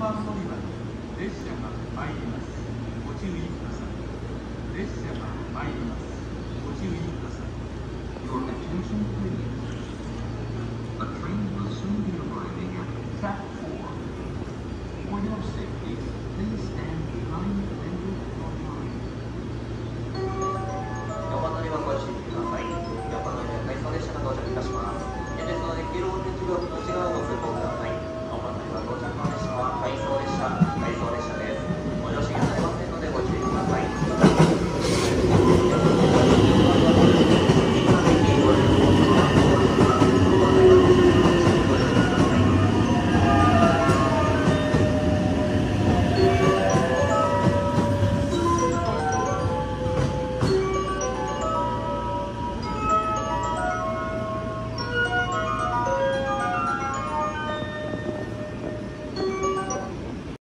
番乗り場に列車が参りますご注意ください列車が参りますご注意ください Your attention please. A train will soon be arriving at track 4. For your safety, please stand behind the vendor or line. 横乗りはご注意ください。横乗りは回送列車が到着いたします。現在そので黄色の鉄条の内側を